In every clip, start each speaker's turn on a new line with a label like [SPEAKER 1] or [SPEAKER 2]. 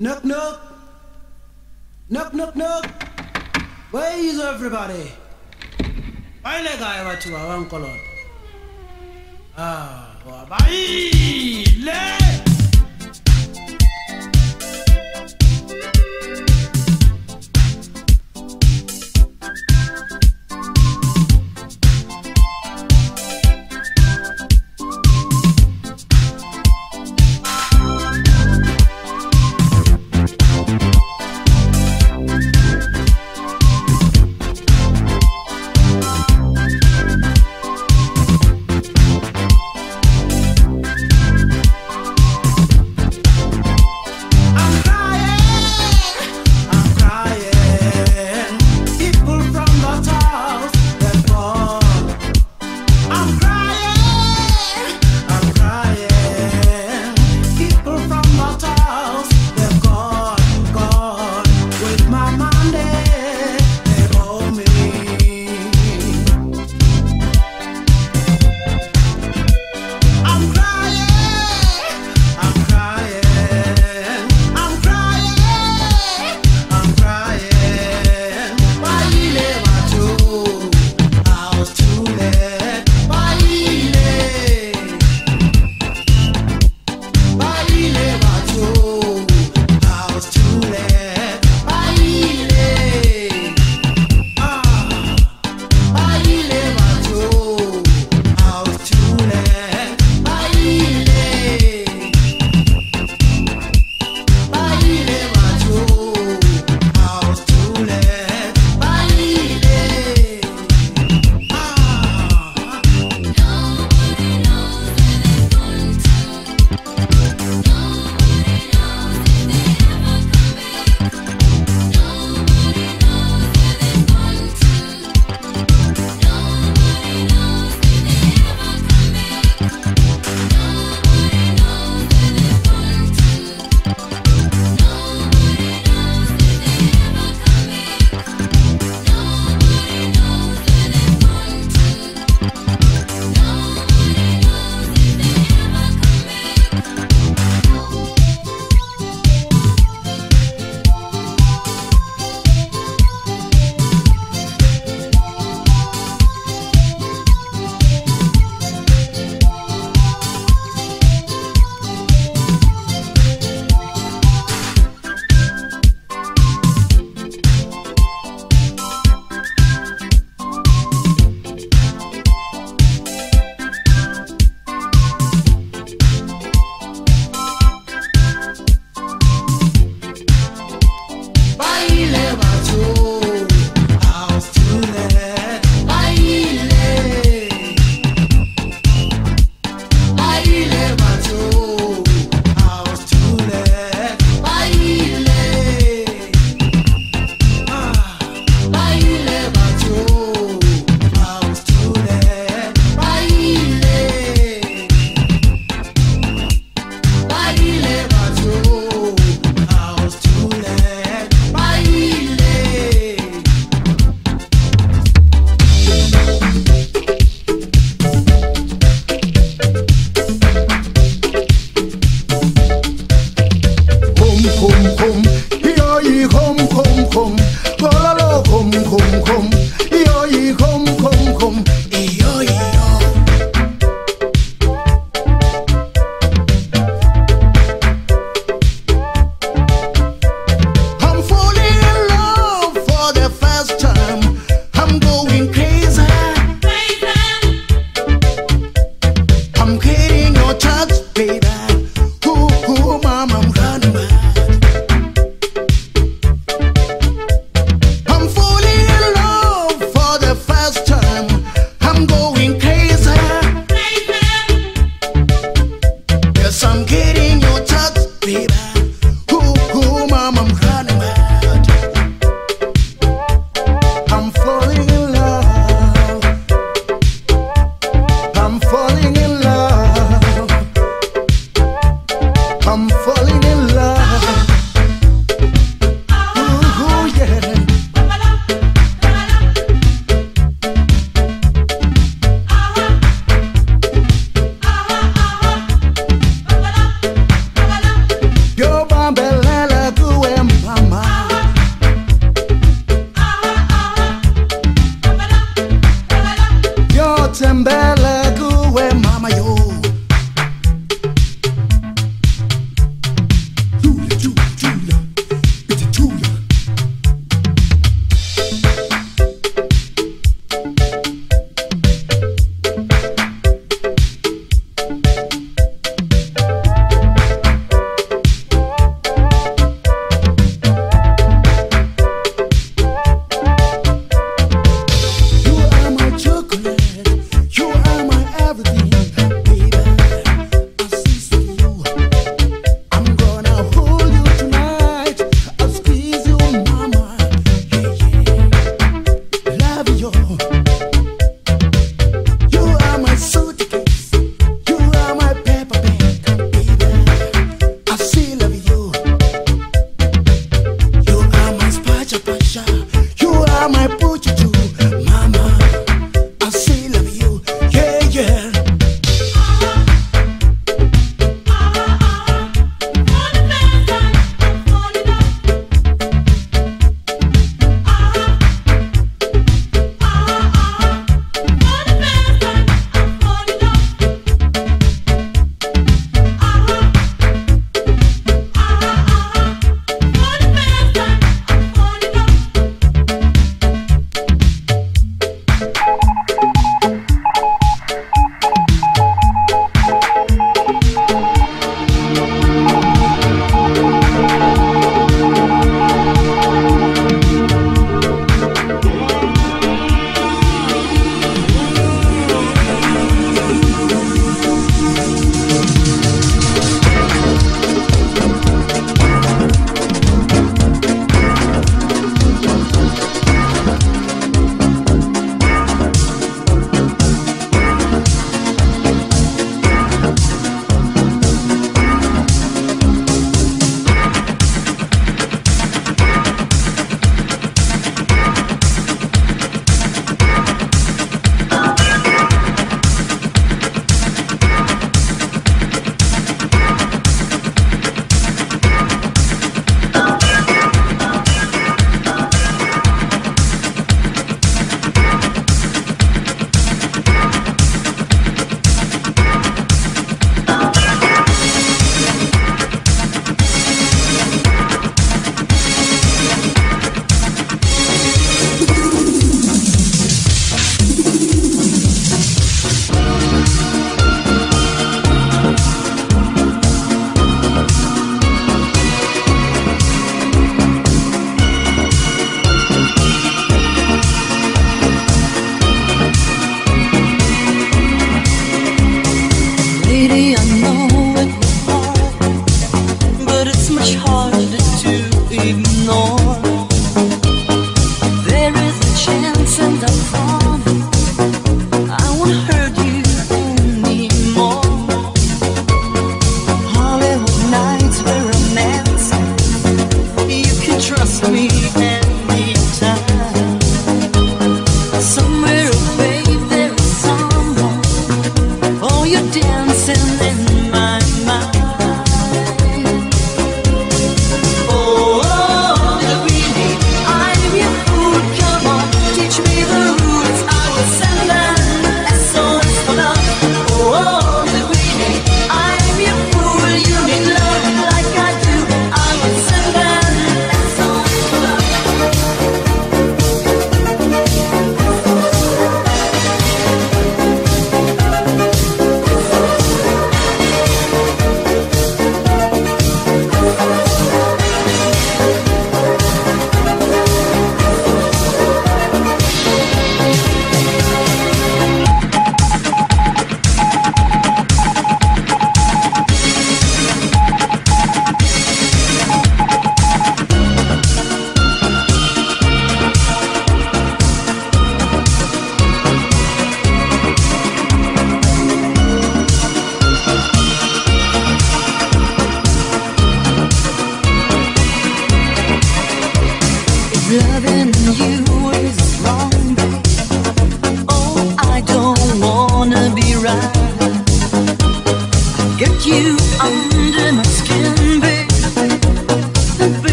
[SPEAKER 1] Knock, knock. Knock, knock, knock. Where is everybody? Baile gaya watu wa wankolon. Ah, wa baile!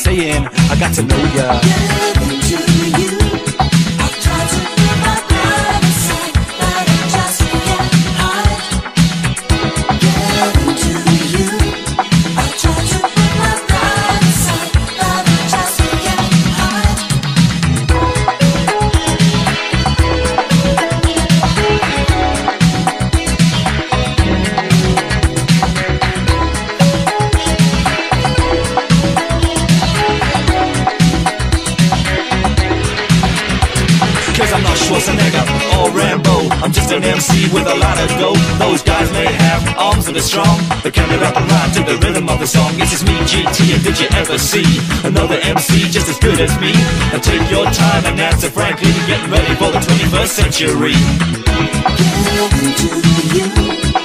[SPEAKER 2] Saying
[SPEAKER 3] I'm just an MC with a lot of dough. Those guys may have arms that are strong, but can they rap rhyme to the rhythm of the song? This is me, GT, and did you ever see another MC just as good as me? And take your time and answer frankly, get ready for the 21st century. Cruising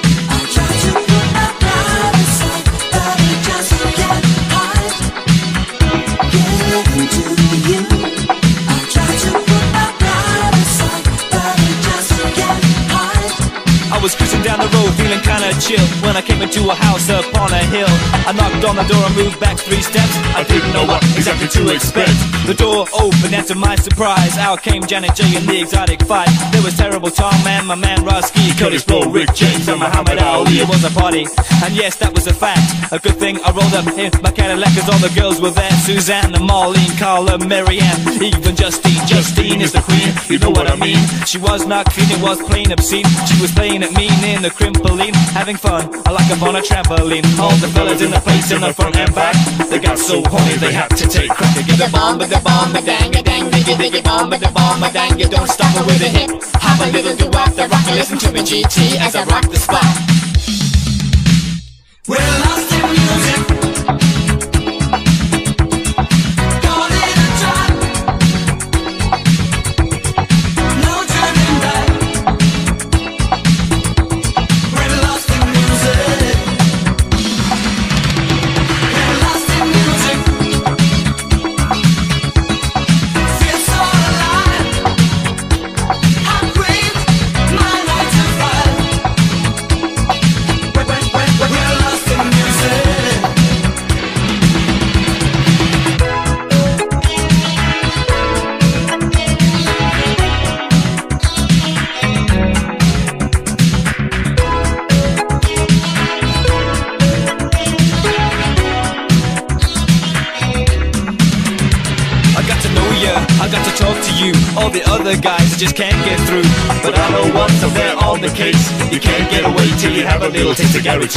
[SPEAKER 3] down the road feeling kinda chill When I came into a house up on a hill. I knocked on the door and moved back three steps. I didn't know what exactly to expect. The door opened and to my surprise Out came Janet J and the exotic five There was Terrible Tom Man, my man Roski Kurtis Blow, Rick James and Muhammad Ali. It was a party, and yes that was a fact. A good thing I rolled up in my Cadillac Cause all the girls were there. Suzanne, and Marlene, Carla, Marianne Even Justine, Justine is the queen You know what I mean. She was not clean, it was plain obscene. She was playing at me in the crimpoline Having fun, I like up on a trampoline. All the fellas in the place in the front and back. They got so horny they had to take crack Get the bomb, but the bomb, but dang, a dang Diggy, diggy, bomb, but the bomb, but dang You don't stop it with a hit. Have a little duet, the rock and listen to me GT As I rock the spot.
[SPEAKER 2] We're lost in music.
[SPEAKER 3] The other guys just can't get through. But I know once if they're on the case, you can't get away till you have a little taste of Gary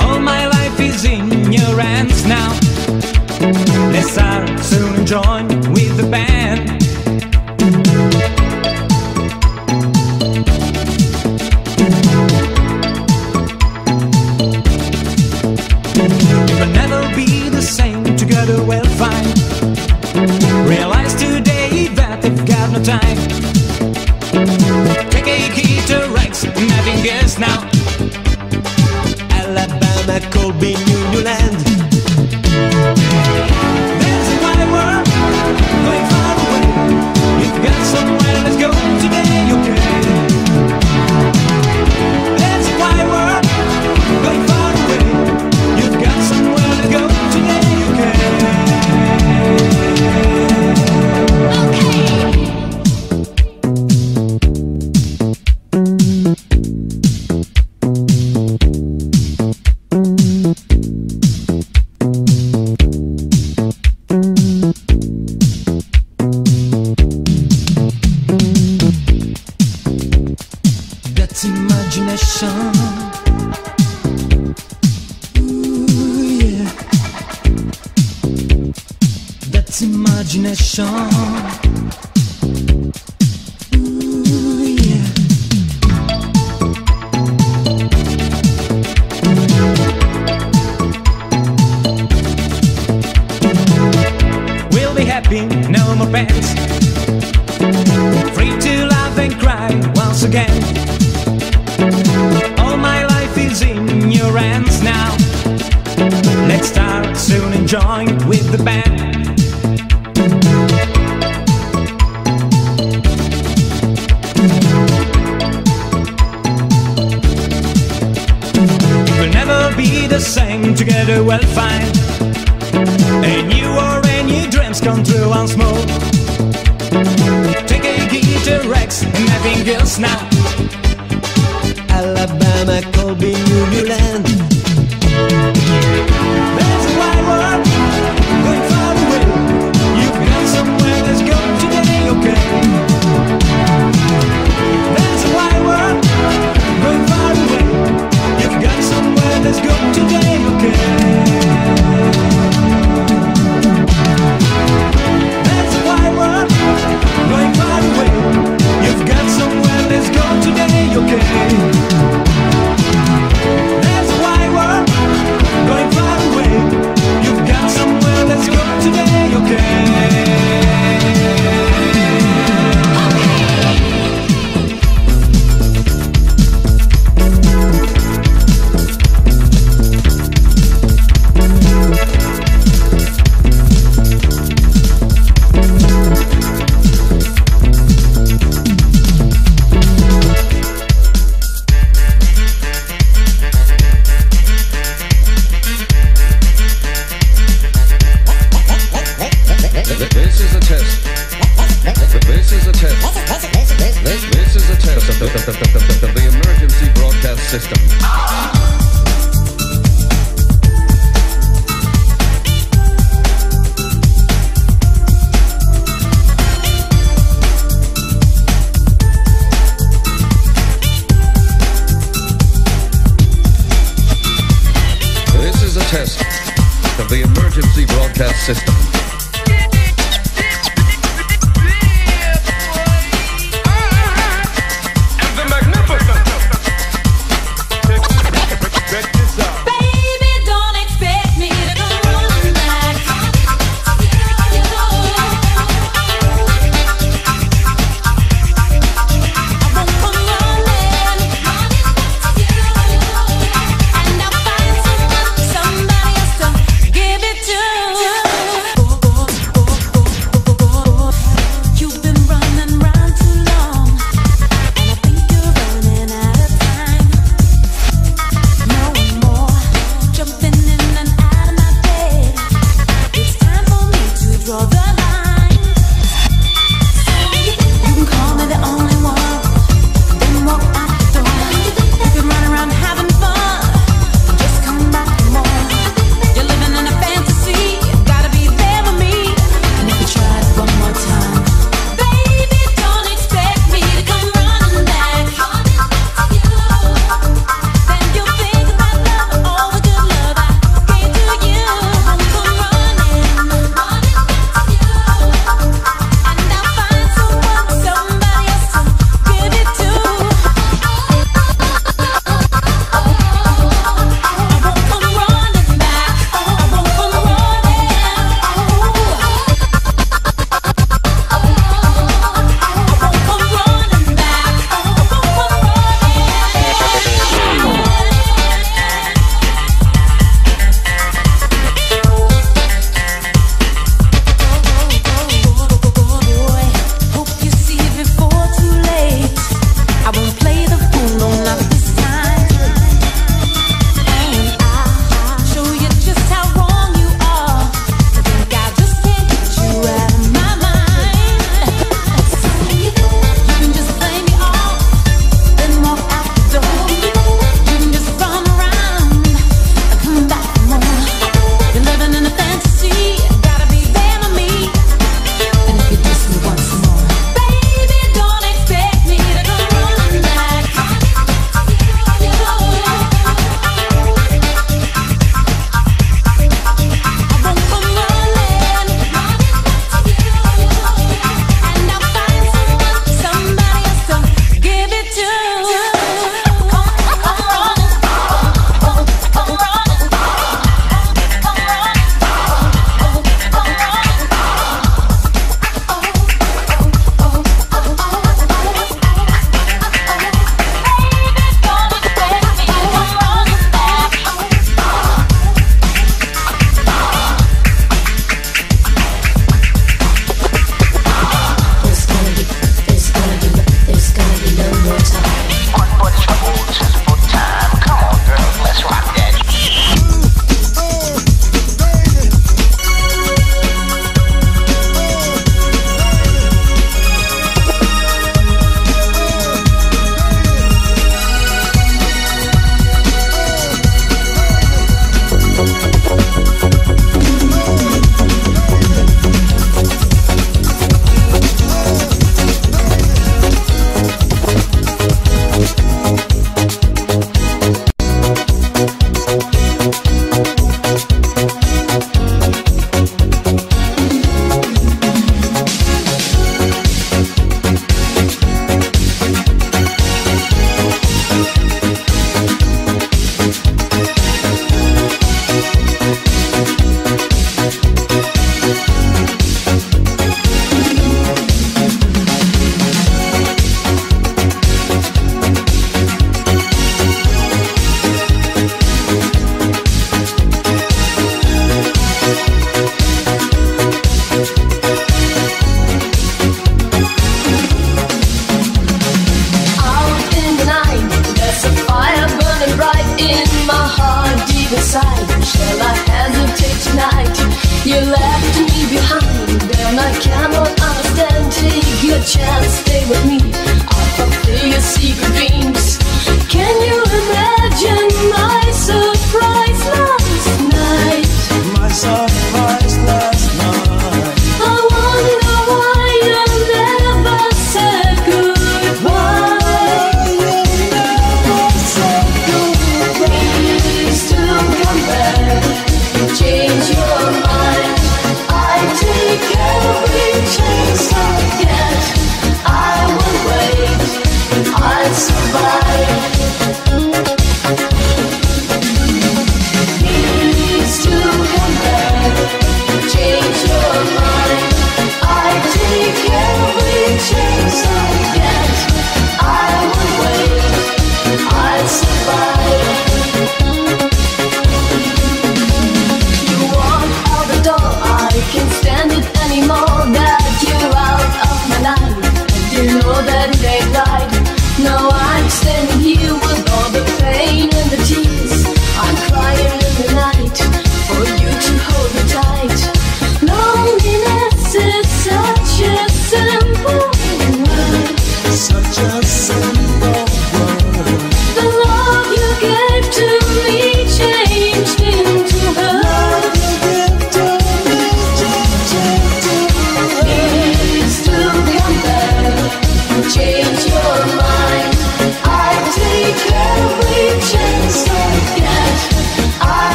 [SPEAKER 4] All
[SPEAKER 5] my life is
[SPEAKER 6] in your
[SPEAKER 3] hands now. Let's soon join.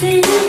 [SPEAKER 7] say